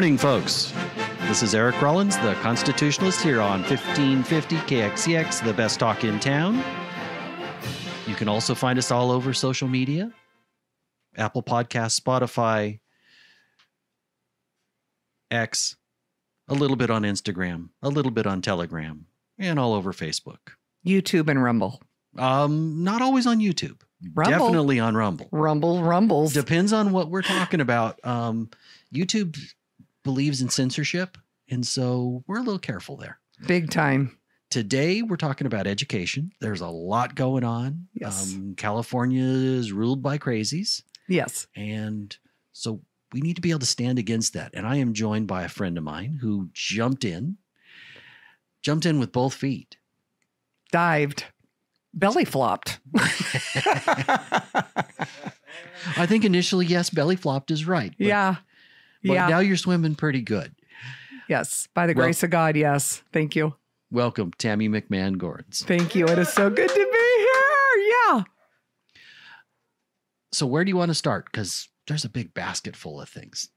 Good morning, folks. This is Eric Rollins, the constitutionalist here on 1550 KXEX, the best talk in town. You can also find us all over social media Apple Podcasts, Spotify, X, a little bit on Instagram, a little bit on Telegram, and all over Facebook. YouTube and Rumble. Um, not always on YouTube. Rumble. Definitely on Rumble. Rumble rumbles. Depends on what we're talking about. Um, YouTube believes in censorship, and so we're a little careful there. Big time. Today, we're talking about education. There's a lot going on. Yes. Um, California is ruled by crazies, Yes. and so we need to be able to stand against that. And I am joined by a friend of mine who jumped in, jumped in with both feet. Dived. Belly flopped. I think initially, yes, belly flopped is right. yeah. But yeah. now you're swimming pretty good. yes. By the Well- grace of God. Yes. Thank you. Welcome, Tammy McMahon Gorans. Thank you. It is so good to be here. Yeah. So where do you want to start? Because there's a big basket full of things.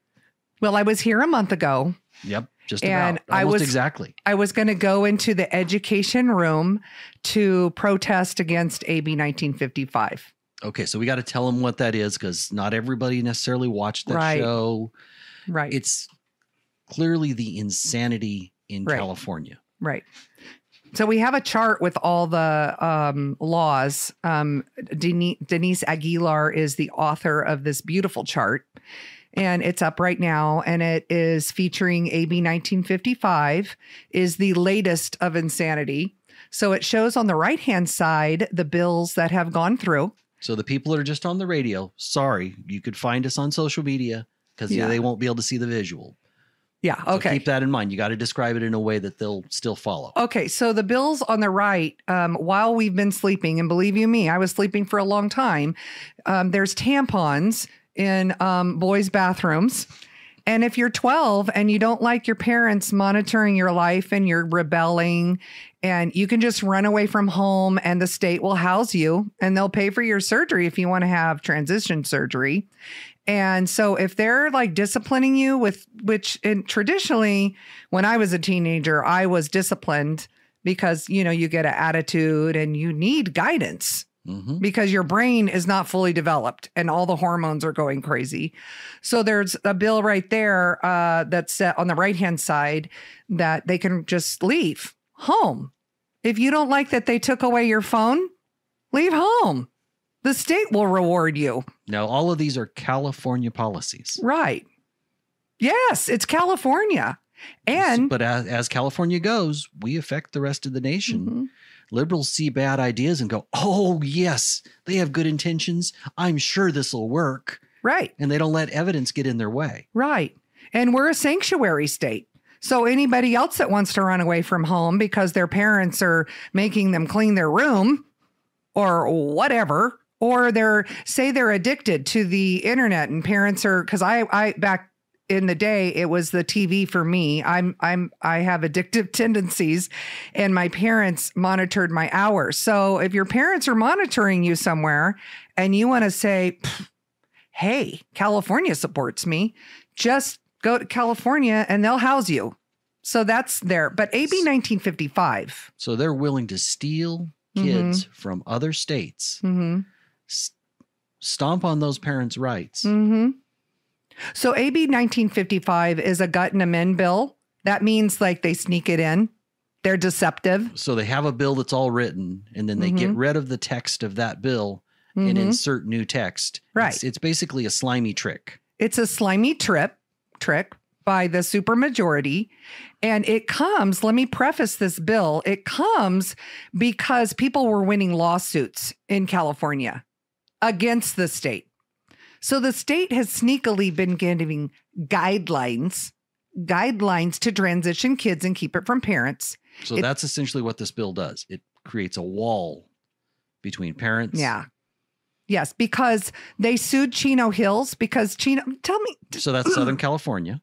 Well, I was here a month ago. Yep, just And about. I was- exactly. I was going to go into the education room to protest against AB 1955. Okay, so we got to tell them what that is because not everybody necessarily watched that Right. show. Right. It's clearly the insanity in Right. California. Right. So we have a chart with all the um, laws. Um, Denise, Denise Aguilar is the author of this beautiful chart, and it's up right now. And it is featuring AB 1955, is the latest of insanity. So it shows on the right hand side the bills that have gone through. So the people that are just on the radio, sorry, you could find us on social media because Yeah. they won't be able to see the visual. Yeah. So Okay. keep that in mind. You got to describe it in a way that they'll still follow. Okay, so the bills on the right, um, while we've been sleeping, and believe you me, I was sleeping for a long time. Um, there's tampons in um, boys' bathrooms. And if you're 12 and you don't like your parents monitoring your life and you're rebelling, and you can just run away from home and the state will house you and they'll pay for your surgery if you want to have transition surgery. And so if they're like disciplining you with which in traditionally when I was a teenager, I was disciplined because you know you get an attitude and you need guidance hmm because your brain is not fully developed and all the hormones are going crazy. So there's a bill right there uh, that's set on the right hand side that they can just leave home. If you don't like that they took away your phone, leave home. The state will reward you. Now, all of these are California policies. Right. Yes, it's California. And but as, as California goes, we affect the rest of the nation. Mhm. Liberals see bad ideas and go, "Oh yes, they have good intentions. I'm sure this will work," right. and they don't let evidence get in their way. Right. And we're a sanctuary state. So anybody else that wants to run away from home because their parents are making them clean their room or whatever, or they're say they're addicted to the internet and parents are because I I back in the day it was the TV for me. I'm I'm I have addictive tendencies and my parents monitored my hours. So if your parents are monitoring you somewhere and you want to say, "Hey, California supports me," just go to California and they'll house you. So that's there. But AB 1955. So they're willing to steal kids from other states, Mm-hmm. S- stomp on those parents' rights. Mm-hmm. So AB 1955 is a gut and amend bill. That means like they sneak it in. They're deceptive. So they have a bill that's all written, and then they get Mhm. rid of the text of that bill and Mhm. insert new text. Right. It's, it's basically a slimy trick. It's a slimy trip trick by the supermajority. And it comes, let me preface this bill. It comes because people were winning lawsuits in California against the state. So the state has sneakily been giving guidelines, guidelines to transition kids and keep it from parents. So It- that's essentially what this bill does. It creates a wall between parents. Yeah. Yes, because they sued Chino Hills because Chino tell me So that's Southern California.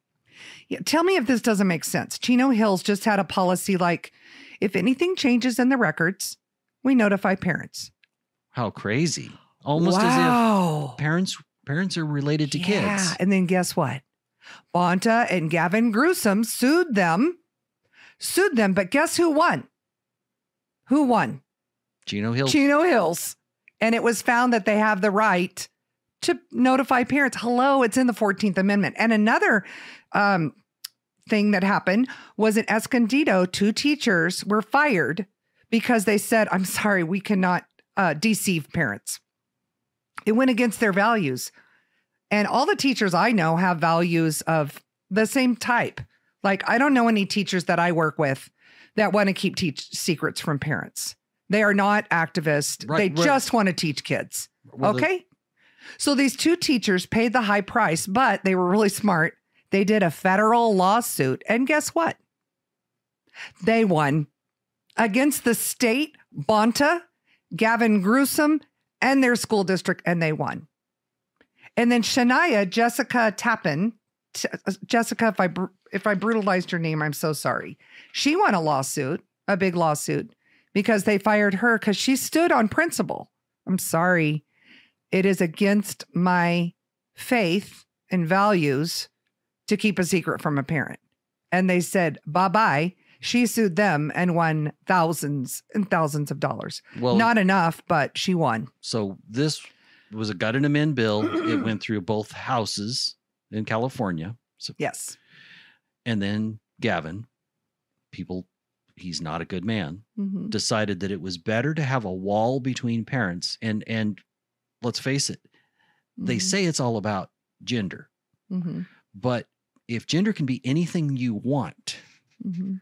Yeah, tell me if this doesn't make sense. Chino Hills just had a policy like if anything changes in the records, we notify parents. How crazy. Almost as if parents parents are related to Yeah, kids. And then guess what? Bonta and Gavin Gruesome sued them, sued them, but guess who won? Who won? Chino Hills. Chino Hills. And it was found that they have the right to notify parents. Hello, it's in the 14th Amendment. And another um, thing that happened was in Escondido, two teachers were fired because they said, I'm sorry, we cannot uh, deceive parents. It went against their values. And all the teachers I know have values of the same type. Like, I don't know any teachers that I work with that want to keep teach secrets from parents. They are not activists. Right, they right. just want to teach kids. Well, the- okay. So these two teachers paid the high price, but they were really smart. They did a federal lawsuit. And guess what? They won against the state, Bonta, Gavin Gruesome, and their school district, and they won. And then Shania Jessica Tapia, T- uh, Jessica, if I br- if I brutalized your name, I'm so sorry. She won a lawsuit, a big lawsuit, because they fired her because she stood on principle. I'm sorry. It is against my faith and values to keep a secret from a parent. And they said, bye bye. She sued them and won thousands and thousands of dollars. well, Not enough, but she won. so this was a gut and amend bill. it went through both houses in California. So, Yes. and then Gavin, people, he's not a good man, Mhm. decided that it was better to have a wall between parents. And and let's face it, they Mhm. say it's all about gender, Mhm. but if gender can be anything you want, Mhm.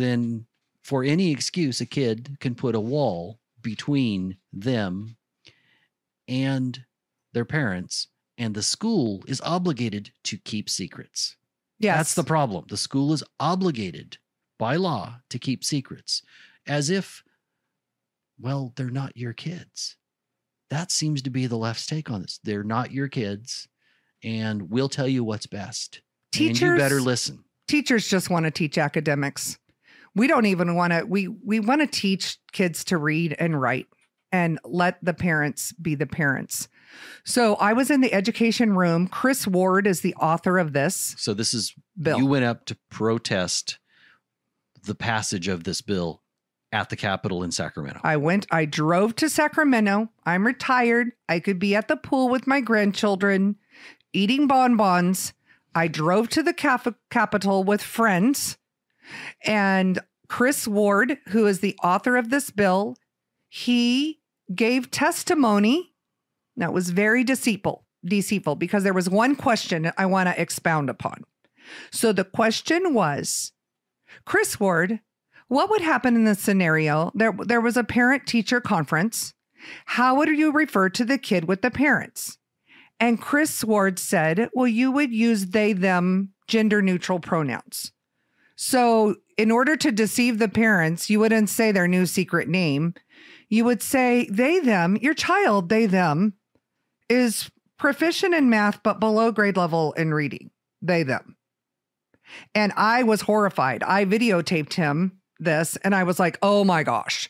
Then for any excuse, a kid can put a wall between them and their parents, and the school is obligated to keep secrets. Yes. That's the problem. The school is obligated by law to keep secrets as if, well, they're not your kids. That seems to be the left's take on this. They're not your kids, and we'll tell you what's best. and you Teachers better listen. teachers just want to teach academics. We don't even want to we we want to teach kids to read and write and let the parents be the parents. So I was in the education room. Chris Ward is the author of this So this is bill. you went up to protest the passage of this bill at the Capitol in Sacramento. I went, I drove to Sacramento. I'm retired. I could be at the pool with my grandchildren eating bonbons. I drove to the cap- Capitol with friends. And Chris Ward, who is the author of this bill, he gave testimony that was very deceitful, deceitful because there was one question I want to expound upon. So the question was Chris Ward, what would happen in the scenario? There, there was a parent teacher conference. How would you refer to the kid with the parents? And Chris Ward said, well, you would use they, them, gender neutral pronouns. So, in order to deceive the parents, you wouldn't say their new secret name. You would say they, them, your child, they, them, is proficient in math, but below grade level in reading. They, them. And I was horrified. I videotaped him this and I was like, oh my gosh,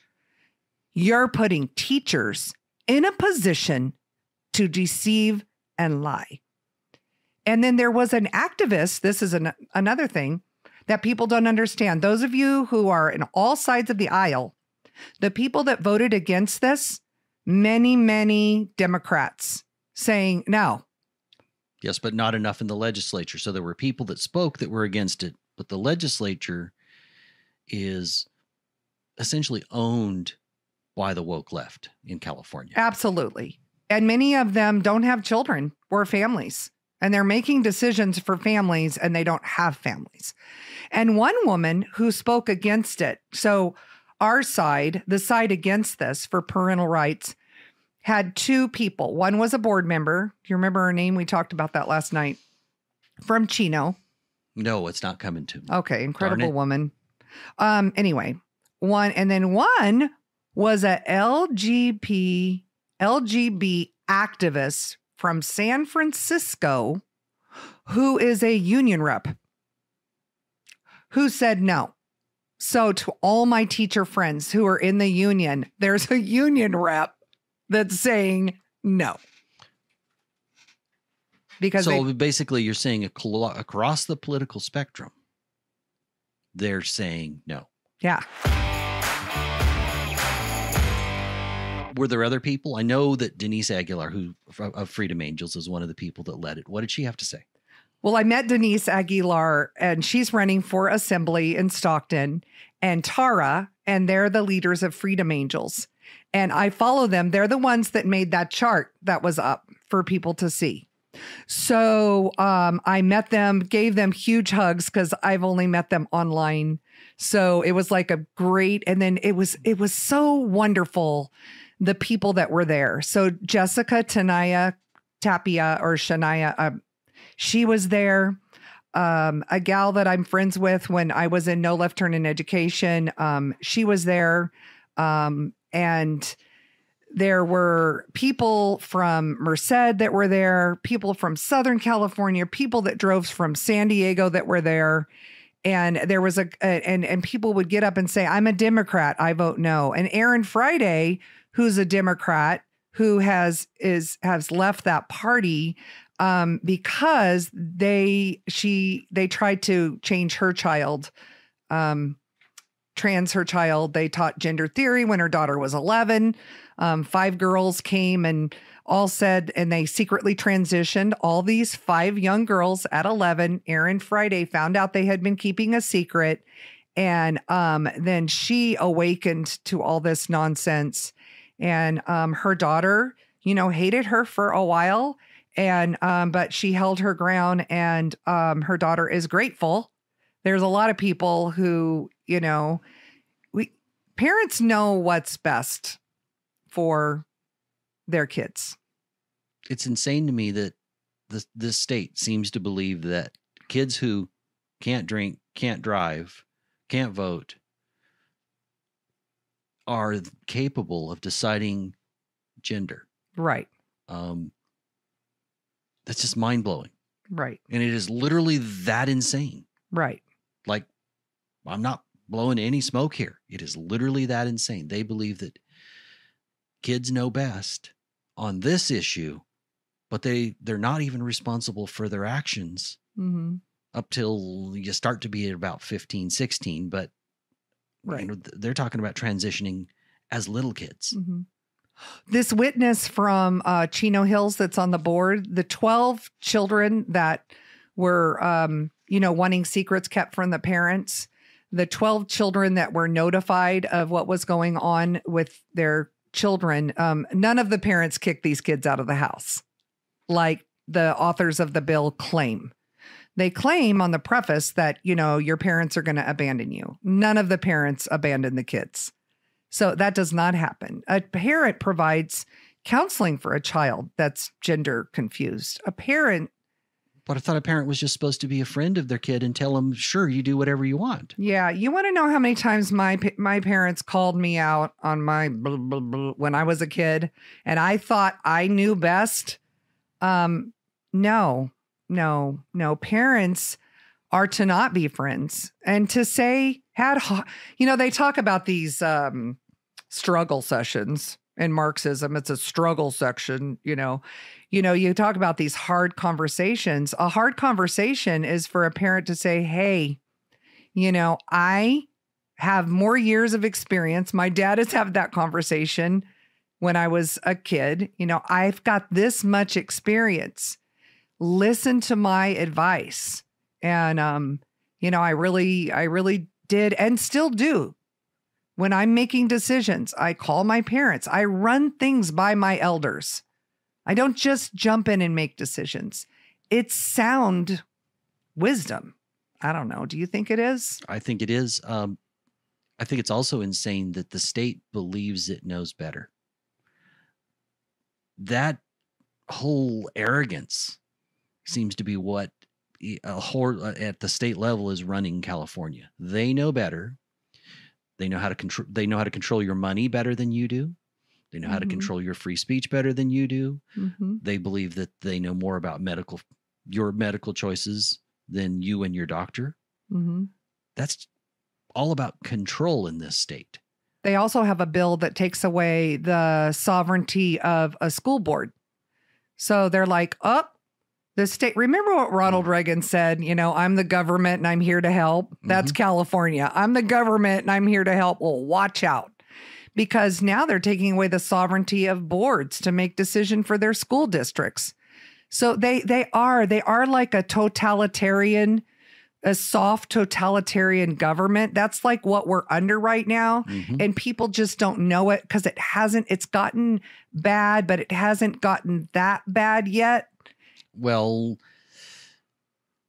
you're putting teachers in a position to deceive and lie. And then there was an activist. This is an, another thing that people don't understand. Those of you who are in all sides of the aisle, the people that voted against this, many, many Democrats saying, no, yes, but not enough in the legislature. So there were people that spoke that were against it, but the legislature is essentially owned by the woke left in California. Absolutely. And many of them don't have children or families, and they're making decisions for families and they don't have families. And one woman who spoke against it, so our side, the side against this for parental rights, had two people. One was a board member. Do you remember her name? We talked about that last night from Chino. No, it's not coming to me. Okay, incredible woman. Um, anyway, one and then one was a LGP LGB activist from San Francisco who is a union rep who said no. So to all my teacher friends who are in the union, there's a union rep that's saying no. because so they, basically, you're saying across the political spectrum, they're saying no. yeah. Were there other people? I know that Denise Aguilar, who of Freedom Angels, is one of the people that led it. What did she have to say? Well, I met Denise Aguilar, and she's running for assembly in Stockton, and Tara, and they're the leaders of Freedom Angels. And I follow them. They're the ones that made that chart that was up for people to see. So um, I met them, gave them huge hugs because I've only met them online. So it was like a great, and then it was it was so wonderful the people that were there. So Jessica Tanaya Tapia or Shania, uh, she was there. Um, a gal that I'm friends with when I was in No Left Turn in Education, um, she was there. Um, and there were people from Merced that were there, people from Southern California, people that drove from San Diego that were there. And there was a, a and and people would get up and say, "I'm a Democrat. I vote no." And Aaron Friday, who's a Democrat, who has is has left that party um, because they she they tried to change her child, um, trans her child. They taught gender theory when her daughter was 11. Um, five girls came and all said, and they secretly transitioned all these five young girls at 11. Erin Friday found out they had been keeping a secret. And um, then she awakened to all this nonsense. And um, her daughter, you know, hated her for a while. And, um, but she held her ground, and um, her daughter is grateful. There's a lot of people who, you know, we parents know what's best for their kids. It's insane to me that this this state seems to believe that kids who can't drink, can't drive, can't vote are capable of deciding gender. Right. Um, that's just mind blowing, Right. and it is literally that insane. Right. Like, I'm not blowing any smoke here. It is literally that insane. They believe that kids know best on this issue, but they they're not even responsible for their actions hmm up till you start to be at about 15, 16. But Right. you know, they're talking about transitioning as little kids. hmm This witness from uh, Chino Hills that's on the board, the 12 children that were, um, you know, wanting secrets kept from the parents, the 12 children that were notified of what was going on with their children, um, none of the parents kicked these kids out of the house, like the authors of the bill claim. They claim on the preface that, you know, your parents are going to abandon you. None of the parents abandon the kids. So that does not happen. A parent provides counseling for a child that's gender confused. A parent, But I thought a parent was just supposed to be a friend of their kid and tell them, sure, you do whatever you want. yeah, you want to know how many times my my parents called me out on my blah, blah, blah, when I was a kid and I thought I knew best. Um no. No. No. Parents are to not be friends and to say had you know they talk about these um struggle sessions in marxism it's a struggle section you know you know you talk about these hard conversations a hard conversation is for a parent to say hey you know i have more years of experience my dad has had that conversation when i was a kid you know i've got this much experience listen to my advice. And um you know i really i really did and still do. When i'm making decisions i call my parents. I run things by my elders. I don't just jump in and make decisions. It's sound wisdom. I don't know. Do you think it is? I think it is. Um, I think it's also insane that the state believes it knows better. That whole arrogance seems to be what a whore uh, at the state level is running California. They know better. They know how to control. They know how to control your money better than you do. They know how to Mhm. control your free speech better than you do. mm-hmm. They believe that they know more about medical your medical choices than you and your doctor. Mm-hmm. That's all about control in this state. They also have a bill that takes away the sovereignty of a school board. So they're like, up, The state, remember what Ronald Reagan said? You know, I'm the government and I'm here to help. That's California. I'm the government and I'm here to help. Well, watch out because now they're taking away the sovereignty of boards to make decision for their school districts. So they they are they are like a totalitarian a soft totalitarian government. That's like what we're under right now. Mhm. And people just don't know it because it hasn't, it's gotten bad, but it hasn't gotten that bad yet. Well,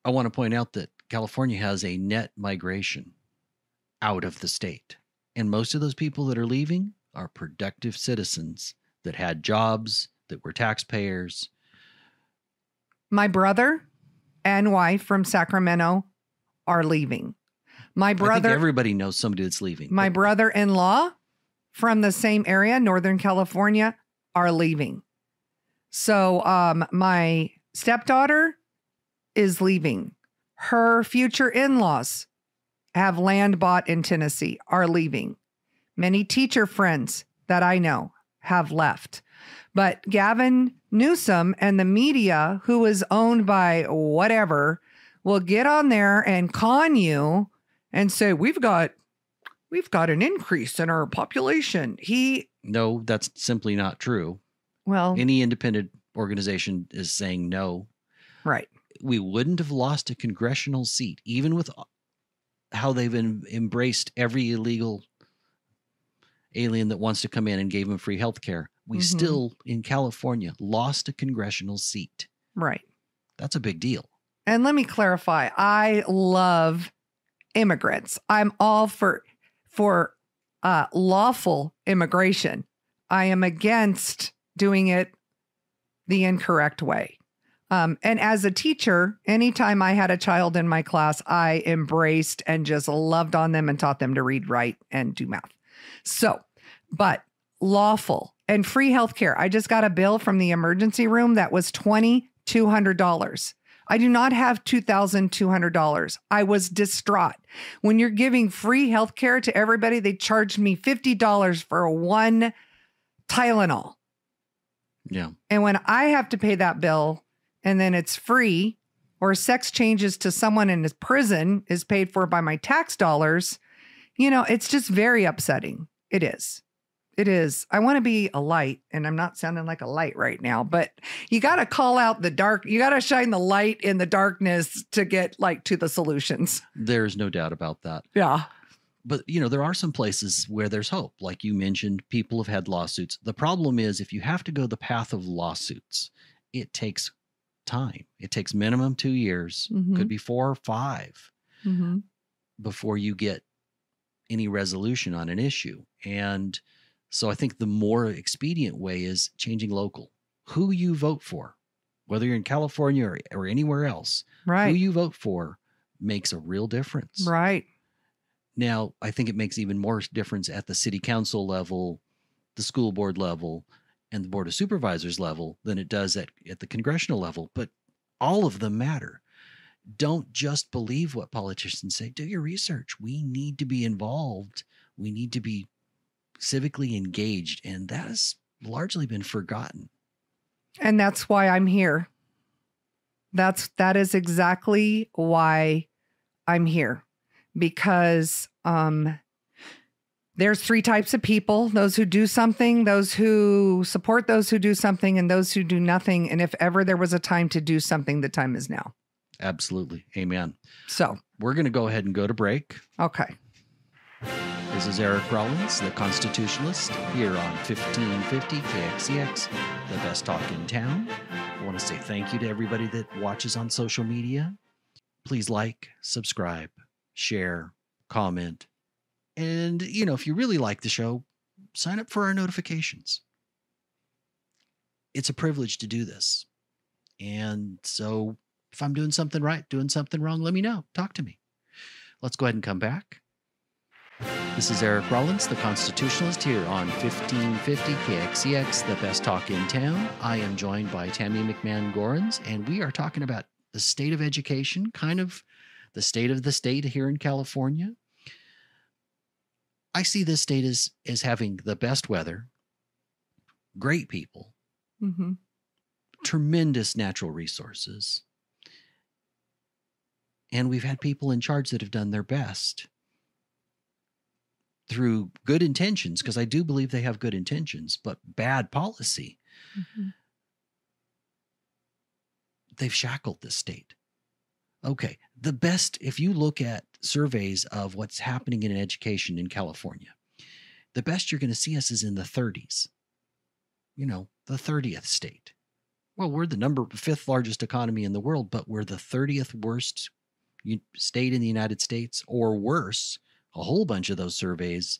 I want to point out that California has a net migration out of the state. And most of those people that are leaving are productive citizens that had jobs, that were taxpayers. My brother and wife from Sacramento are leaving. My I think brother, everybody knows somebody that's leaving. my brother in law from the same area, Northern California, are leaving. So um, my stepdaughter is leaving. Her future in laws have land bought in Tennessee, are leaving. Many teacher friends that I know have left. But Gavin Newsom and the media, who is owned by whatever, will get on there and con you and say, We've got we've got an increase in our population. He no, that's simply not true. well, Any independent organization is saying no. right. We wouldn't have lost a congressional seat, even with how they've em- embraced every illegal alien that wants to come in and gave them free health care. We Mhm. still, in California, lost a congressional seat. Right. That's a big deal. And let me clarify, I love immigrants. I'm all for for uh, lawful immigration. I am against doing it the incorrect way. Um, and as a teacher, anytime I had a child in my class, I embraced and just loved on them and taught them to read, write, and do math. So, but lawful and free healthcare. I just got a bill from the emergency room that was $2,200. I do not have $2,200. I was distraught. When you're giving free healthcare to everybody, they charged me $50 for one Tylenol. Yeah. And when I have to pay that bill and then it's free, or sex changes to someone in his prison is paid for by my tax dollars, you know, it's just very upsetting. It is. It is. I want to be a light, and I'm not sounding like a light right now, but you got to call out the dark. You got to shine the light in the darkness to get like to the solutions. There's no doubt about that. Yeah. But, you know, there are some places where there's hope. Like you mentioned, people have had lawsuits. The problem is if you have to go the path of lawsuits, it takes time. It takes minimum two years, Mhm. could be four or five. Mm-hmm. before you get any resolution on an issue. And so I think the more expedient way is changing local. Who you vote for, whether you're in California or, or anywhere else, right who you vote for makes a real difference. Right. Now, I think it makes even more difference at the city council level, the school board level, and the board of supervisors level than it does at, at the congressional level. But all of them matter. Don't just believe what politicians say. Do your research. We need to be involved. We need to be civically engaged. And that has largely been forgotten. And that's why I'm here. That's that is exactly why I'm here. Because um there's three types of people, those who do something, those who support those who do something and those who do nothing and if ever there was a time to do something, the time is now. Absolutely. Amen. So, We're going to go ahead and go to break. okay. This is Eric Rollins, the constitutionalist, here on 1550 KXEX, the best talk in town. I want to say thank you to everybody that watches on social media. Please like, subscribe, share, comment. And, you know, if you really like the show, sign up for our notifications. It's a privilege to do this. And so if I'm doing something right, doing something wrong, let me know. Talk to me. Let's go ahead and come back. This is Eric Rollins, the constitutionalist, here on 1550 KXEX, the best talk in town. I am joined by Tammy McMahon Gorans, and we are talking about the state of education, kind of the state of the state here in California. I see this state as, as having the best weather, great people, Mhm. tremendous natural resources. And we've had people in charge that have done their best through good intentions, because I do believe they have good intentions, but bad policy. Mm-hmm. They've shackled the state. Okay, the best, if you look at surveys of what's happening in education in California, the best you're going to see us is in the 30s. You know, the 30th state. Well, we're the number fifth largest economy in the world, but we're the 30th worst state in the United States, or worse. A whole bunch of those surveys,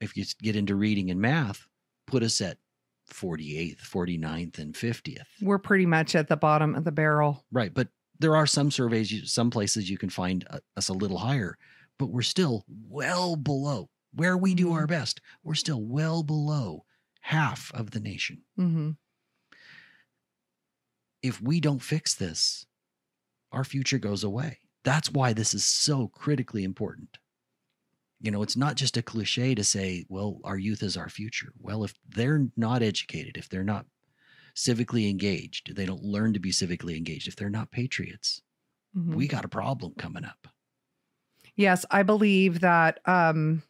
if you get into reading and math, put us at 48th, 49th, and 50th. We're pretty much at the bottom of the barrel. Right, but there are some surveys, some places you can find uh, us a little higher, but we're still well below where we do our best. We're still well below half of the nation. hmm If we don't fix this, our future goes away. That's why this is so critically important. You know, it's not just a cliche to say, well, our youth is our future. Well, if they're not educated, if they're not civically engaged, they don't learn to be civically engaged, if they're not patriots, Mhm. we got a problem coming up. Yes, I believe that um,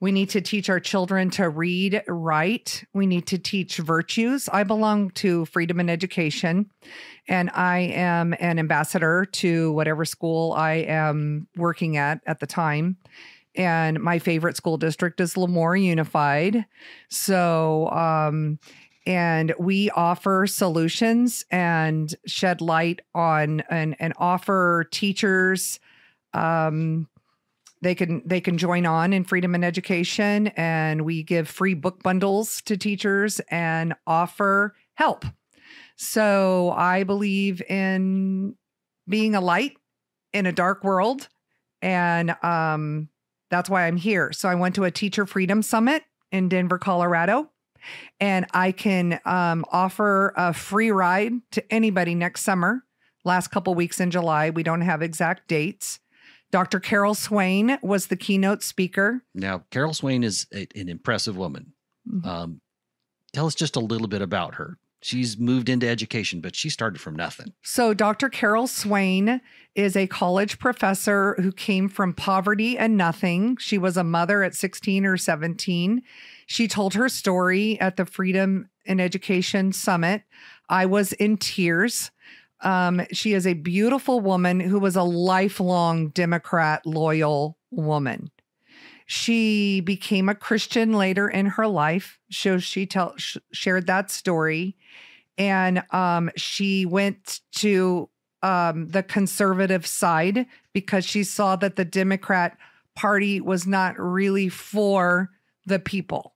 we need to teach our children to read, write. We need to teach virtues. I belong to Freedom and Education, and I am an ambassador to whatever school I am working at at the time. And my favorite school district is Lemoore Unified. So, um, and we offer solutions and shed light on and, and offer teachers um, they can they can join on in freedom and education and we give free book bundles to teachers and offer help. So i believe in being a light in a dark world and um, that's why i'm here. So i went to a teacher freedom summit in denver colorado and i can um, offer a free ride to anybody next summer last couple weeks in july we don't have exact dates Dr. Carol Swain was the keynote speaker. Now, Carol Swain is a, an impressive woman. Mhm. Um, tell us just a little bit about her. She's moved into education, but she started from nothing. So, Dr. Carol Swain is a college professor who came from poverty and nothing. She was a mother at 16 or 17. She told her story at the Freedom and Education Summit. I was in tears. Um, she is a beautiful woman who was a lifelong Democrat loyal woman. She became a Christian later in her life. So she tell, sh- shared that story and um, she went to um, the conservative side because she saw that the Democrat Party was not really for the people.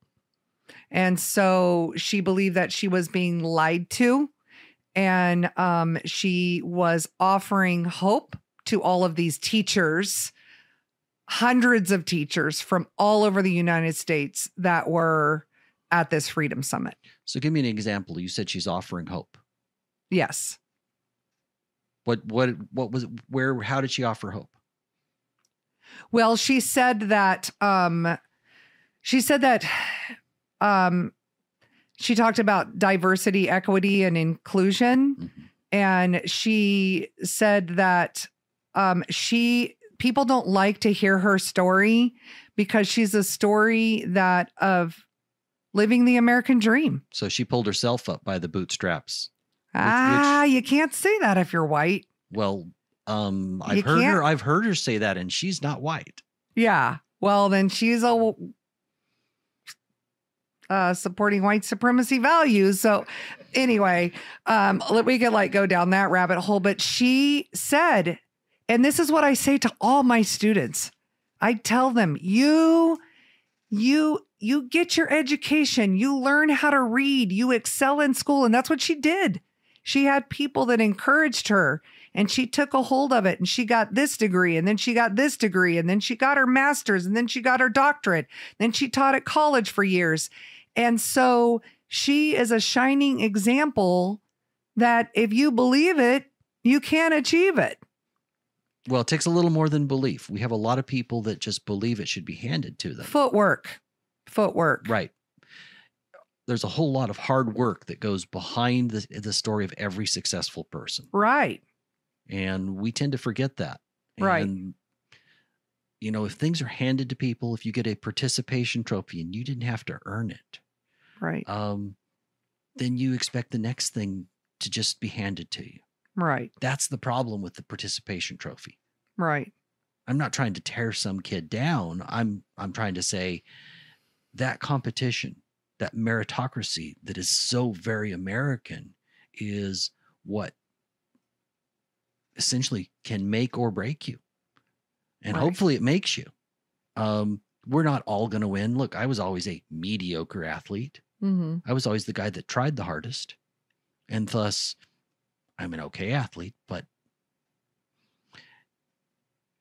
And so she believed that she was being lied to. And um, she was offering hope to all of these teachers, hundreds of teachers from all over the United States that were at this Freedom Summit. So, give me an example. You said she's offering hope. Yes. What, what, what was, where, how did she offer hope? Well, she said that um she said that um she talked about diversity, equity and inclusion Mhm. and she said that um she people don't like to hear her story because she's a story that of living the American dream. So, she pulled herself up by the bootstraps. ah, you can't say that if you're white. Well, um, I've You heard can't- her, I've heard her say that, and she's not white. Yeah. Well, then she's a uh, supporting white supremacy values. So, anyway, um, let we could like go down that rabbit hole. But she said, and this is what I say to all my students. I tell them, you, you, you get your education, you learn how to read, you excel in school, and that's what she did. She had people that encouraged her and she took a hold of it and she got this degree and then she got this degree and then she got her master's and then she got her doctorate then she taught at college for years and so she is a shining example that if you believe it you can achieve it Well, it takes a little more than belief. We have a lot of people that just believe it should be handed to them. footwork footwork Right. there's a whole lot of hard work that goes behind the, the story of every successful person. Right. And we tend to forget that. Right. And, you know, if things are handed to people, if you get a participation trophy and you didn't have to earn it, Right. um, then you expect the next thing to just be handed to you. Right. That's the problem with the participation trophy. Right. I'm not trying to tear some kid down. I'm I'm trying to say that competition, that meritocracy that is so very American is what essentially can make or break you. And Right. hopefully it makes you. Um, we're not all going to win. Look, I was always a mediocre athlete. hmm I was always the guy that tried the hardest. And thus, I'm an okay athlete, but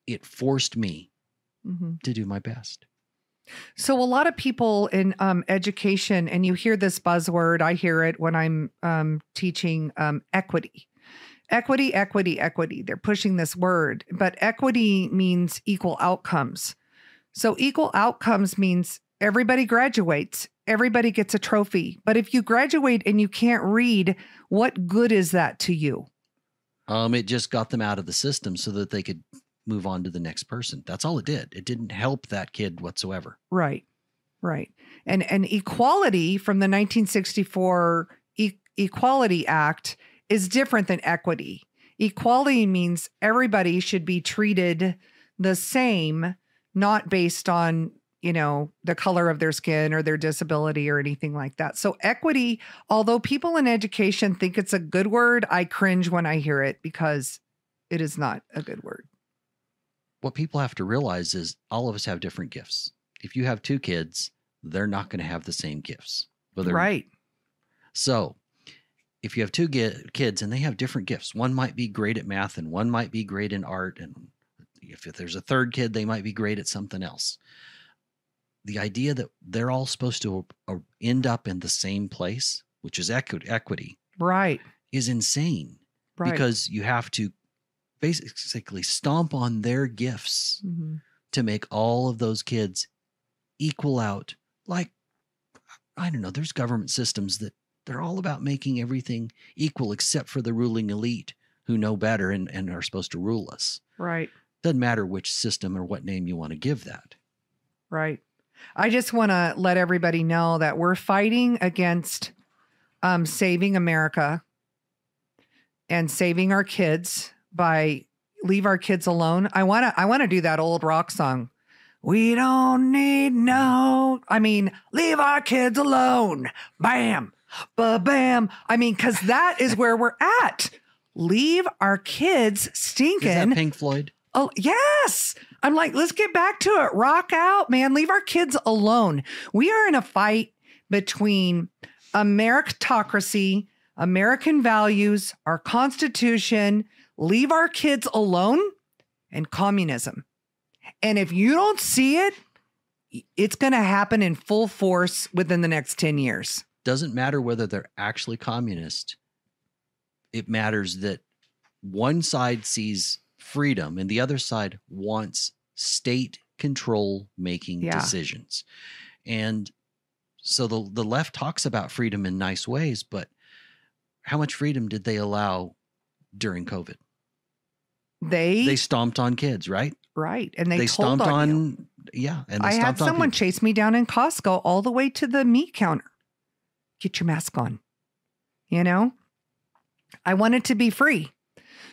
it forced me hmm to do my best. So a lot of people in um, education, and you hear this buzzword. I hear it when I'm um, teaching um, equity, equity, equity, equity. They're pushing this word, but equity means equal outcomes. So equal outcomes means everybody graduates, everybody gets a trophy. But if you graduate and you can't read, what good is that to you? Um, it just got them out of the system so that they could move on to the next person. That's all it did. It didn't help that kid whatsoever. Right. Right. And and equality from the 1964 e- Equality Act is different than equity. Equality means everybody should be treated the same, not based on, you know, the color of their skin or their disability or anything like that. So equity, although people in education think it's a good word, I cringe when I hear it because it is not a good word. What people have to realize is all of us have different gifts. If you have two kids, they're not going to have the same gifts. Whether Right. So, if you have two kids and they have different gifts, one might be great at math and one might be great in art, and if, if there's a third kid, they might be great at something else. The idea that they're all supposed to uh, end up in the same place, which is equi- equity, Right. is insane Right. because you have to basically stomp on their gifts Mhm. to make all of those kids equal out like i don't know there's government systems that they're all about making everything equal except for the ruling elite who know better and, and are supposed to rule us right. Doesn't matter which system or what name you want to give that Right. I just want to let everybody know that we're fighting against um, saving America and saving our kids by leave our kids alone. I want to I want to do that old rock song. We don't need no. I mean, leave our kids alone. Bam. Ba bam. I mean, cuz that is where we're at. Leave our kids stinking. is that pink floyd Oh, yes. I'm like, let's get back to it. Rock out, man. Leave our kids alone. We are in a fight between a meritocracy, American values, our Constitution, leave our kids alone, and communism. And if you don't see it, it's going to happen in full force within the next 10 years. doesn't matter whether they're actually communist it matters that one side sees freedom and the other side wants state control making Yeah. decisions and so the the left talks about freedom in nice ways but how much freedom did they allow during covid They, they stomped on kids right right. And they, they, told stomped on, on, yeah and I had someone chase me down in Costco all the way to the meat counter. Get your mask on. You know, I wanted to be free.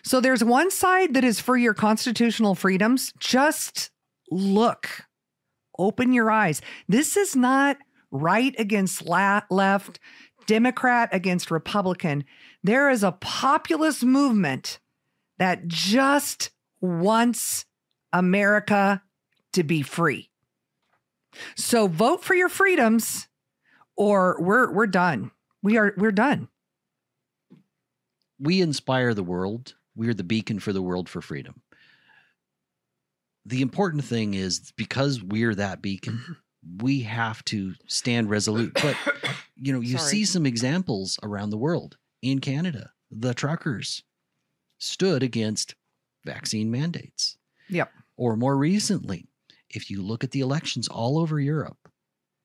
So there's one side that is for your constitutional freedoms. Just look, open your eyes. This is not right against la- left, Democrat against Republican. There is a populist movement that just wants America to be free. So vote for your freedoms or we're we're done. We are we're done. we inspire the world. We're the beacon for the world for freedom. The important thing is because we're that beacon, mm-hmm. we have to stand resolute. But you know, you Sorry. see some examples around the world. In Canada, the truckers stood against vaccine mandates. Yep. Or more recently, if you look at the elections all over Europe,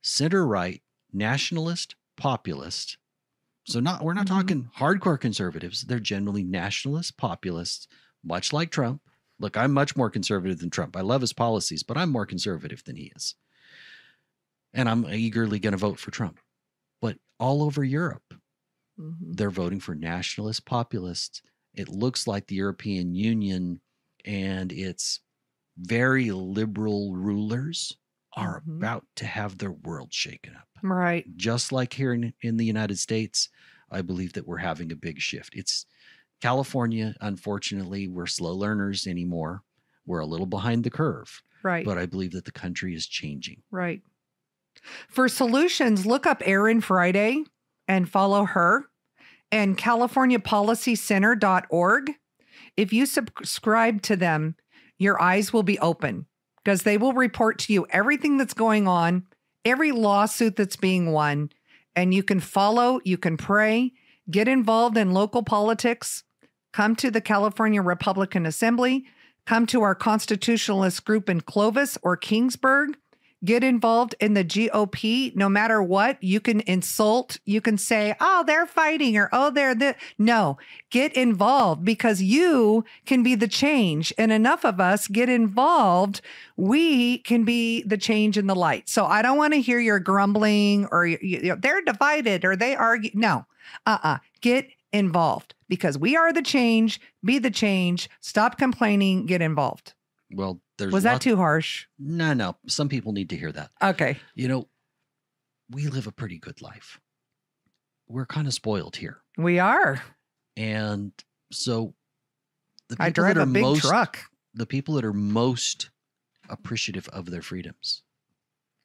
center right, nationalist, populist. So not we're not Mhm. talking hardcore conservatives. They're generally nationalist populists, much like Trump. Look, I'm much more conservative than Trump. I love his policies, but I'm more conservative than he is. And I'm eagerly going to vote for Trump. But all over Europe, Mhm. they're voting for nationalist populists. It looks like the European Union and its very liberal rulers are Mhm. about to have their world shaken up. Right. Just like here in, in the United States, I believe that we're having a big shift. It's California, unfortunately, we're slow learners anymore. We're a little behind the curve, Right. but I believe that the country is changing. Right. For solutions, look up Erin Friday and follow her and californiapolicycenter.org. If you subscribe to them, your eyes will be open because they will report to you everything that's going on, every lawsuit that's being won, and you can follow, you can pray, get involved in local politics, come to the California Republican Assembly, come to our constitutionalist group in Clovis or Kingsburg, get involved in the GOP no matter what. You can insult, you can say, oh, they're fighting or oh, they're the. No, get involved because you can be the change. And enough of us get involved, we can be the change in the light. So I don't want to hear your grumbling or you, know, they're divided or they argue. No, uh uh Get involved because we are the change. Be the change. Stop complaining. Get involved. Well, there's Was that too harsh? No, no. Some people need to hear that. Okay. You know, we live a pretty good life. We're kind of spoiled here. We are. And so the people I drive that are a big most truck. the people that are most appreciative of their freedoms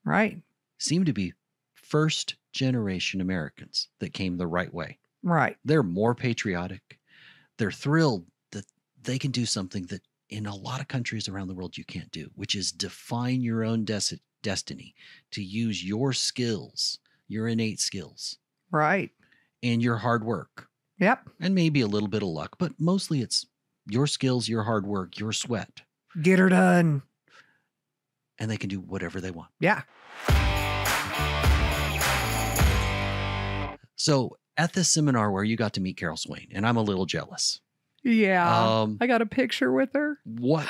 Right. seem to be first generation Americans that came the right way. Right. They're more patriotic. They're thrilled that they can do something that in a lot of countries around the world you can't do, which is define your own des- destiny, to use your skills, your innate skills, Right. and your hard work, Yep. and maybe a little bit of luck, but mostly it's your skills, your hard work, your sweat, Get her done. and they can do whatever they want. Yeah. So at this seminar where you got to meet Carol Swain, and I'm a little jealous. Yeah. Um, I got a picture with her. what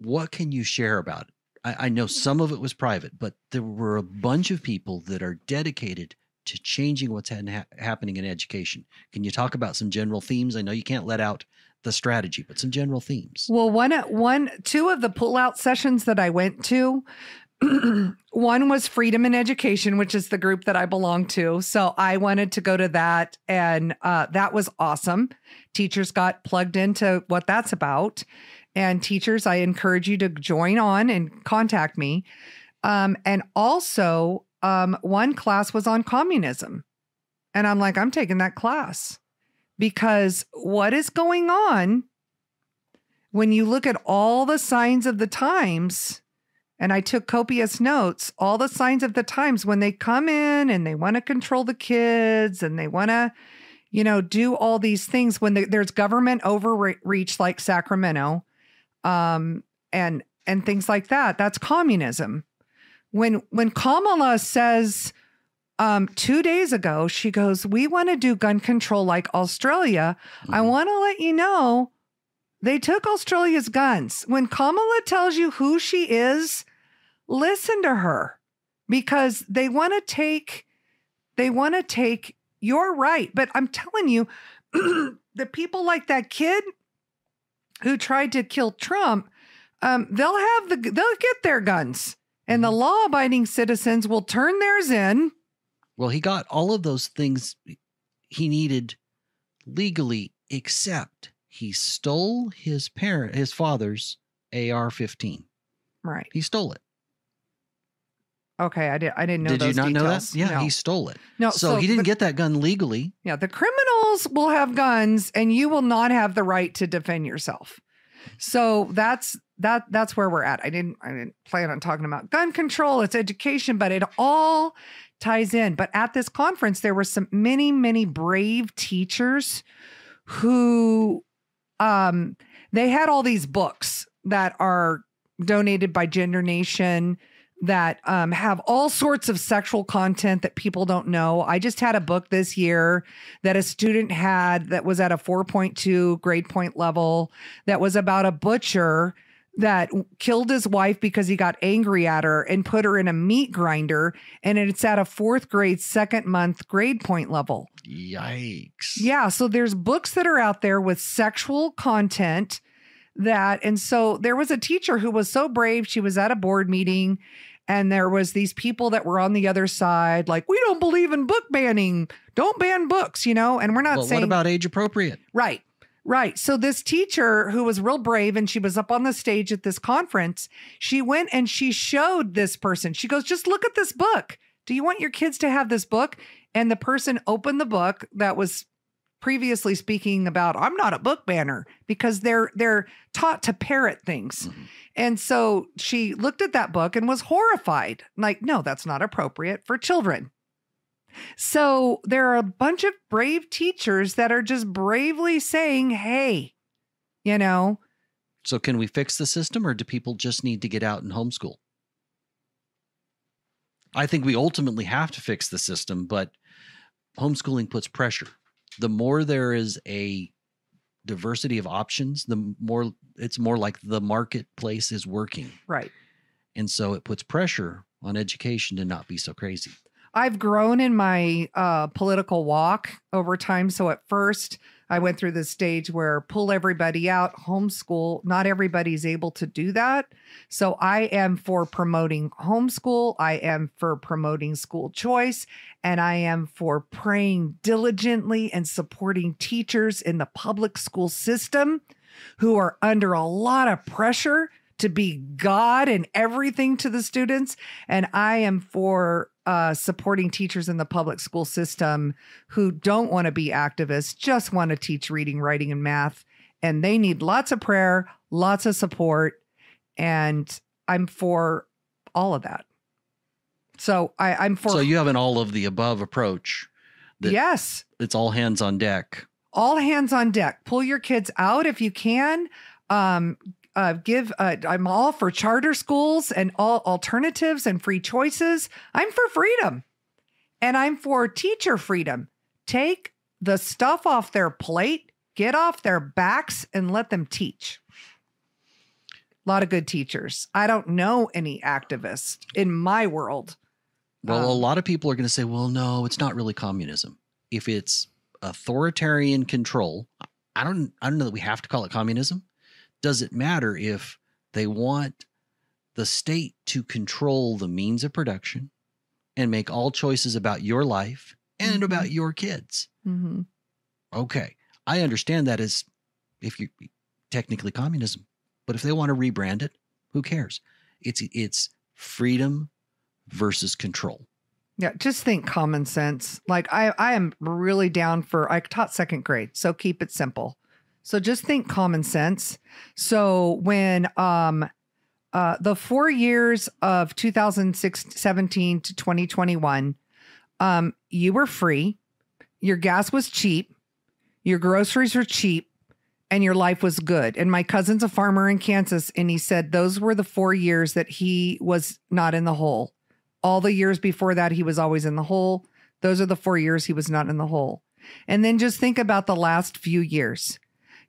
what can you share about it? I, I know some of it was private, but there were a bunch of people that are dedicated to changing what's ha- happening in education. Can you talk about some general themes? I know you can't let out the strategy, but some general themes. Well, one, one, two of the pullout sessions that I went to, one was Freedom in Education, which is the group that I belong to. So I wanted to go to that, and uh, that was awesome. Teachers got plugged into what that's about. And teachers, I encourage you to join on and contact me. Um, and also, um, one class was on communism. And I'm like, I'm taking that class because what is going on when you look at all the signs of the times, and I took copious notes, all the signs of the times when they come in and they want to control the kids and they want to, you know, do all these things when the, there's government overreach like Sacramento, um, and and things like that. That's communism. When when Kamala says um, two days ago, she goes, "We want to do gun control like Australia." I Mhm. want to let you know they took Australia's guns. When Kamala tells you who she is, listen to her because they want to take they want to take you're right, but I'm telling you the people like that kid who tried to kill Trump, um, they'll have the they'll get their guns. And the law abiding citizens will turn theirs in. Well, he got all of those things he needed legally, except he stole his parent, his father's AR-15. Right. He stole it. Okay. I did. I didn't know. Did you not know that? Yeah, No. he stole it. no. so, he didn't the- get that gun legally. Yeah, the criminals will have guns and you will not have the right to defend yourself. So that's that that's where we're at. I didn't I didn't plan on talking about gun control, it's education, but it all ties in. But at this conference there were some many many brave teachers who um they had all these books that are donated by Gender Nation that um, have all sorts of sexual content that people don't know. I just had a book this year that a student had that was at a 4.2 grade point level that was about a butcher that killed his wife because he got angry at her and put her in a meat grinder. And it's at a fourth grade, second month grade point level. Yikes. Yeah. So there's books that are out there with sexual content that, and so there was a teacher who was so brave. She was at a board meeting and there was these people that were on the other side like we don't believe in book banning don't ban books you know and we're not But saying what about age appropriate? right right so this teacher who was real brave and she was up on the stage at this conference she went and she showed this person she goes just look at this book do you want your kids to have this book and the person opened the book that was previously speaking about i'm not a book banner because they're they're taught to parrot things Mhm. and so she looked at that book and was horrified. Like, no, that's not appropriate for children. So there are a bunch of brave teachers that are just bravely saying, hey, you know, So can we fix the system or do people just need to get out and homeschool? I think we ultimately have to fix the system, but homeschooling puts pressure. The more there is a diversity of options, the more it's more like the marketplace is working. right. And so it puts pressure on education to not be so crazy. I've grown in my uh, political walk over time. So at first, I went through the stage where pull everybody out, homeschool. Not everybody's able to do that. So I am for promoting homeschool. I am for promoting school choice. And I am for praying diligently and supporting teachers in the public school system who are under a lot of pressure to be God and everything to the students. And I am for uh, supporting teachers in the public school system who don't want to be activists, just want to teach reading, writing, and math. And they need lots of prayer, lots of support. And I'm for all of that. So I, I'm for, so you have an all of the above approach. that- yes, It's all hands on deck. all hands on deck. Pull your kids out if you can. Um, uh, give. Uh, I'm all for charter schools and all alternatives and free choices. I'm for freedom, and I'm for teacher freedom. Take the stuff off their plate, get off their backs, and let them teach. A lot of good teachers. I don't know any activists in my world. Well, a Um, lot of people are going to say, well, no, it's not really communism. If it's authoritarian control, I don't I don't know that we have to call it communism. Does it matter if they want the state to control the means of production and make all choices about your life and Mhm. about your kids? Mhm. Okay. I understand that as if you technically communism. But if they want to rebrand it, who cares? It's it's freedom versus control. Yeah, just think common sense. Like I, I am really down for. I taught second grade, so keep it simple. So just think common sense. So when um, uh, the four years of 2017 to 2021, um, you were free, your gas was cheap, your groceries were cheap, and your life was good. And my cousin's a farmer in Kansas, and he said those were the four years that he was not in the hole. All the years before that, he was always in the hole. Those are the four years he was not in the hole. And then just think about the last few years.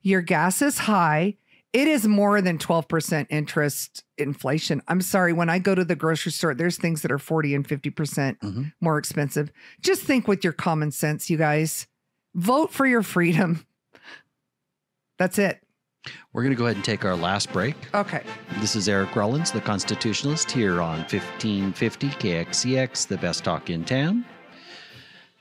Your gas is high. It is more than 12% interest inflation. I'm sorry, when I go to the grocery store, there's things that are 40 and 50% Mhm. more expensive. Just think with your common sense, you guys. Vote for your freedom. That's it. We're going to go ahead and take our last break. Okay. This is Eric Rollins, the constitutionalist, here on 1550 KXEX, the best talk in town.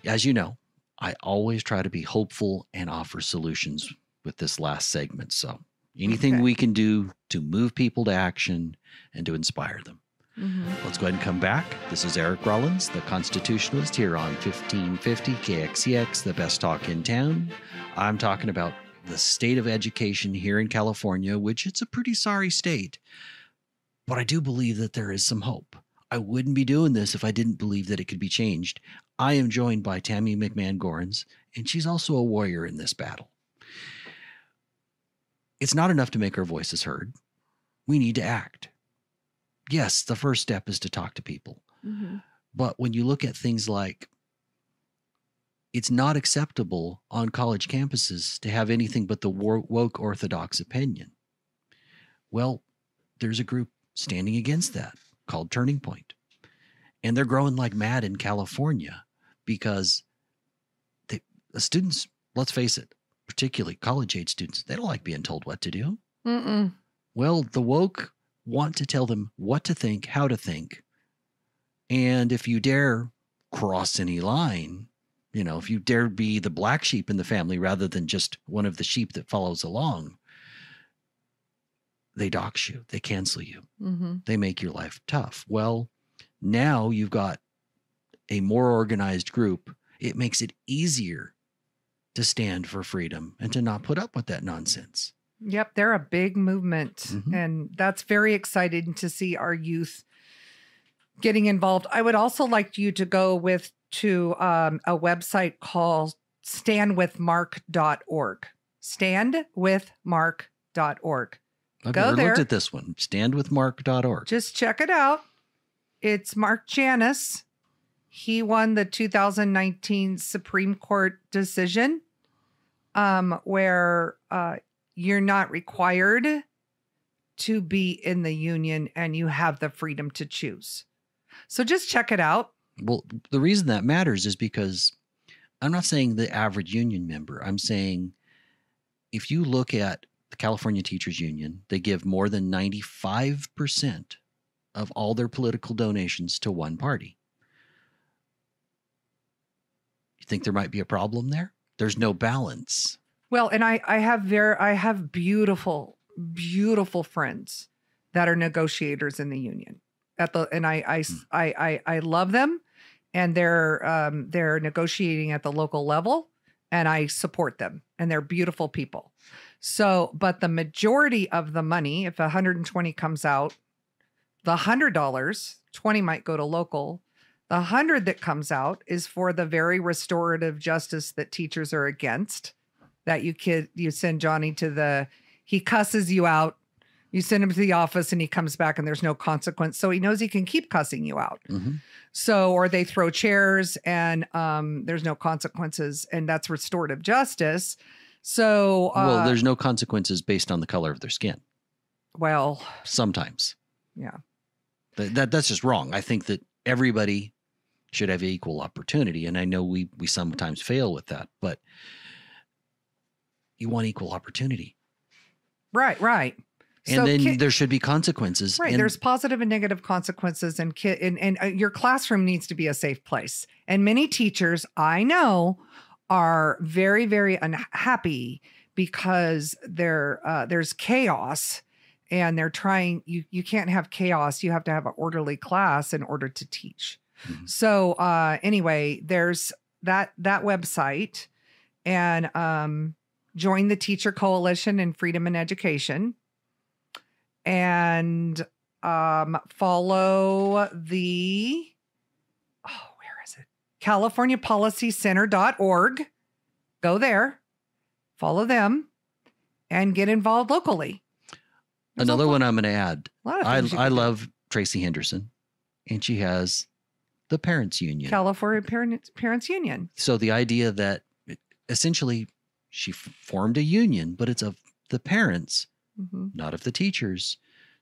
As you know, I always try to be hopeful and offer solutions with this last segment. So anything Okay. we can do to move people to action and to inspire them. Mhm. Let's go ahead and come back. This is Eric Rollins, the constitutionalist, here on 1550 KXEX, the best talk in town. I'm talking about the state of education here in California, which it's a pretty sorry state. But I do believe that there is some hope. I wouldn't be doing this if I didn't believe that it could be changed. I am joined by Tammy McMahon Gorans, and she's also a warrior in this battle. It's not enough to make our voices heard. We need to act. yes, the first step is to talk to people. Mm-hmm. But when you look at things like it's not acceptable on college campuses to have anything but the woke orthodox opinion. Well, there's a group standing against that called Turning Point. And they're growing like mad in California because they, the students, let's face it, particularly college age students, they don't like being told what to do. Mm-mm. Well, the woke want to tell them what to think, how to think. And if you dare cross any line, you know, if you dare be the black sheep in the family rather than just one of the sheep that follows along, they dox you, they cancel you, Mm-hmm. they make your life tough. Well, now you've got a more organized group. It makes it easier to stand for freedom and to not put up with that nonsense. Yep, they're a big movement, Mhm. and that's very exciting to see our youth getting involved. I would also like you to go with to um, a website called standwithmark.org. Standwithmark.org. I've Go never there. looked at this one. Standwithmark.org. Just check it out. It's Mark Janus. He won the 2019 Supreme Court decision um, where uh, you're not required to be in the union and you have the freedom to choose. So just check it out. Well, the reason that matters is because I'm not saying the average union member. I'm saying if you look at the California Teachers Union, they give more than 95% of all their political donations to one party. You think there might be a problem there? There's no balance. Well, and I I have very I have beautiful beautiful friends that are negotiators in the union. At the and I I Hmm. I I, I love them and they're um they're negotiating at the local level and I support them and they're beautiful people. So, but the majority of the money, if 120 comes out, the $100, 20 might go to local. The 100 that comes out is for the very restorative justice that teachers are against. That you kid you send Johnny to the he cusses you out. You send him to the office and he comes back and there's no consequence. So he knows he can keep cussing you out. Mhm. So, or they throw chairs and um, there's no consequences, and that's restorative justice. So, uh, well, there's no consequences based on the color of their skin. well, Sometimes. Yeah. That, that that's just wrong. I think that everybody should have equal opportunity, and I know we we sometimes fail with that, but you want equal opportunity, right, right. and so then ki- there should be consequences. right, and there's positive and negative consequences, and ki- and, and uh, your classroom needs to be a safe place. And many teachers I know are very, very unhappy because there uh, there's chaos and they're trying you you can't have chaos you have to have an orderly class in order to teach Mhm. so uh anyway there's that that website and um join the teacher coalition in freedom and education. And um follow the oh where is it? Californiapolicycenter.org go there. Follow them and get involved locally. There's another one I'm going to add. a lot of I I love Tracy Henderson, and she has the parents union. California Parents Parents Union. so the idea that essentially she f- formed a union, but it's of the parents, Mhm. not of the teachers,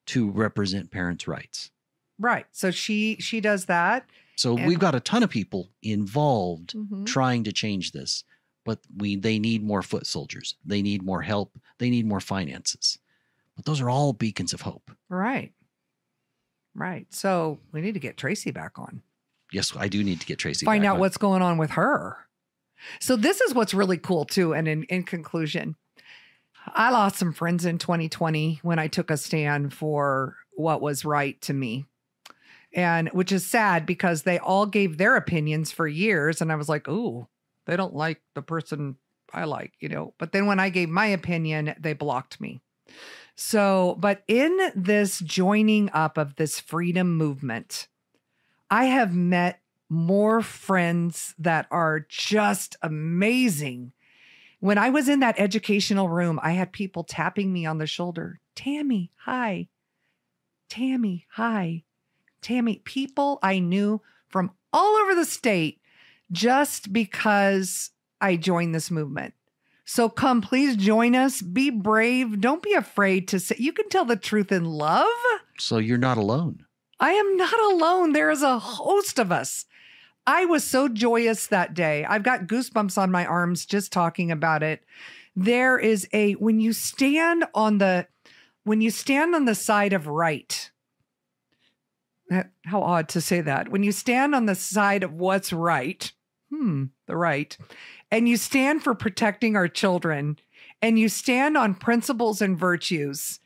to represent parents' rights. Right. So she she does that. So And- we've got a ton of people involved Mhm. trying to change this, but we they need more foot soldiers. They need more help. They need more finances. But those are all beacons of hope. Right. Right. So we need to get Tracy back on. Yes, I do need to get Tracy. Find back out on. what's going on with her. So this is what's really cool too. And in, in conclusion, I lost some friends in 2020 when I took a stand for what was right to me. And which is sad because they all gave their opinions for years. And I was like, ooh, they don't like the person I like, you know. But then when I gave my opinion, they blocked me. So, but in this joining up of this freedom movement, I have met more friends that are just amazing. When I was in that educational room, I had people tapping me on the shoulder. Tammy, hi. Tammy, hi. Tammy, people I knew from all over the state just because I joined this movement. So come, please join us. Be brave. Don't be afraid to say, you can tell the truth in love. So you're not alone. I am not alone. There is a host of us. I was so joyous that day. I've got goosebumps on my arms just talking about it. There is a, when you stand on the, when you stand on the side of right, how odd to say that. When you stand on the side of what's right, hmm, the right, and you stand for protecting our children, and you stand on principles and virtues,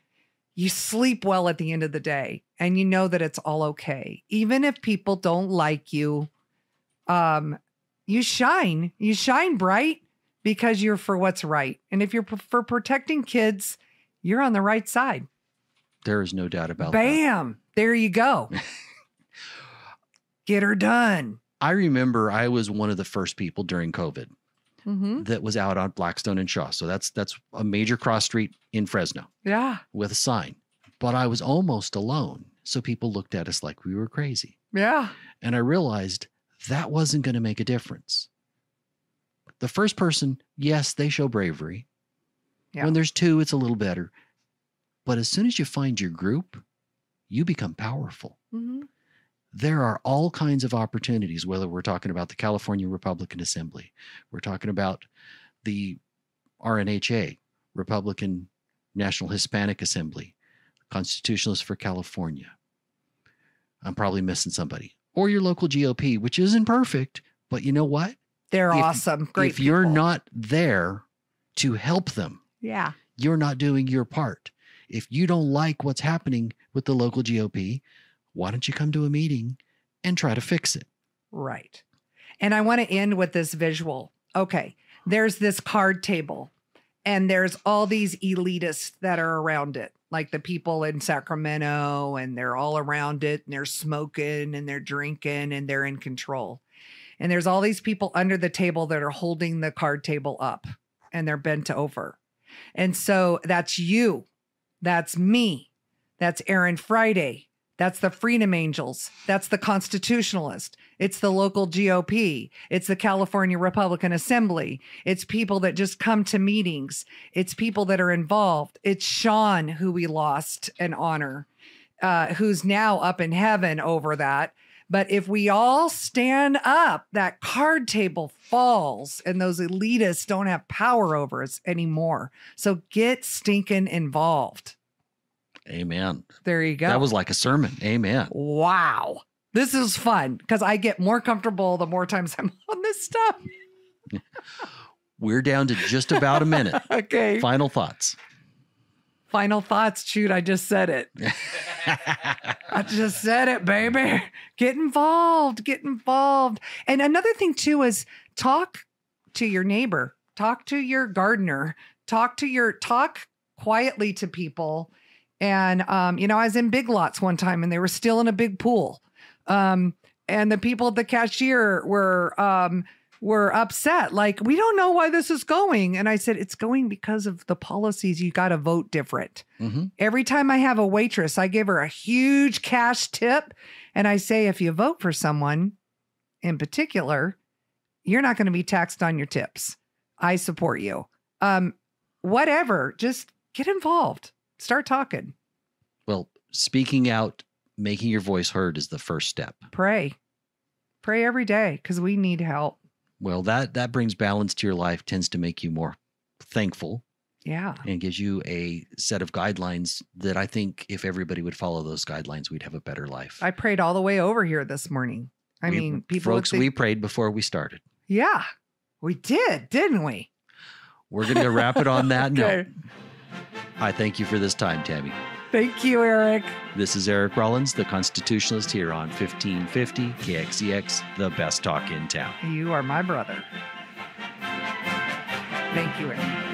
you sleep well at the end of the day, and you know that it's all okay. Even if people don't like you, um, you shine. You shine bright because you're for what's right. And if you're for protecting kids, you're on the right side. There is no doubt about that. Bam. There you go. Get her done. I remember I was one of the first people during COVID hmm that was out on Blackstone and Shaw. So that's that's a major cross street in Fresno Yeah. with a sign. But I was almost alone. So people looked at us like we were crazy. Yeah. And I realized that wasn't going to make a difference. The first person, yes, they show bravery. Yeah. When there's two, it's a little better. But as soon as you find your group, you become powerful. hmm There are all kinds of opportunities, whether we're talking about the California Republican Assembly, we're talking about the RNHA, Republican National Hispanic Assembly, Constitutionalists for California. I'm probably missing somebody. Or your local GOP, which isn't perfect, but you know what? They're If- awesome. Great. if you're not there to help them, yeah. you're not doing your part. If you don't like what's happening with the local GOP, why don't you come to a meeting and try to fix it? Right. And I want to end with this visual. Okay. There's this card table, and there's all these elitists that are around it, like the people in Sacramento, and they're all around it, and they're smoking and they're drinking and they're in control. And there's all these people under the table that are holding the card table up and they're bent over. And so that's you. That's me. That's Erin Friday. That's the Freedom Angels. That's the Constitutionalist. It's the local GOP. It's the California Republican Assembly. It's people that just come to meetings. It's people that are involved. It's Sean, who we lost and honor, uh, who's now up in heaven over that. But if we all stand up, that card table falls and those elitists don't have power over us anymore. So get stinking involved. Amen. There you go. That was like a sermon. Amen. Wow. This is fun because I get more comfortable the more times I'm on this stuff. We're down to just about a minute. Okay. Final thoughts. Final thoughts. Shoot, I just said it. I just said it, baby. Get involved. Get involved. And another thing, too, is talk to your neighbor, talk to your gardener, talk to your, talk quietly to people. And, um, you know, I was in Big Lots one time and they were still in a big pool. Um, and the people at the cashier were, um, were upset like we don't know why this is going and i said it's going because of the policies you got to vote different hmm Every time I have a waitress, I give her a huge cash tip. And I say, if you vote for someone in particular, you're not going to be taxed on your tips. I support you. Um, whatever, just get involved. Start talking. Well, speaking out, making your voice heard is the first step. Pray. Pray every day because we need help. Well, that that brings balance to your life, tends to make you more thankful Yeah. and gives you a set of guidelines that I think if everybody would follow those guidelines, we'd have a better life. I prayed all the way over here this morning. I We- mean, people, folks, think- we prayed before we started. yeah, we did, didn't we? We're going to wrap it on that note. I thank you for this time, Tammy. Thank you, Eric. This is Eric Rollins, the Constitutionalist, here on 1550 KXEX, the best talk in town. You are my brother. Thank you, Eric.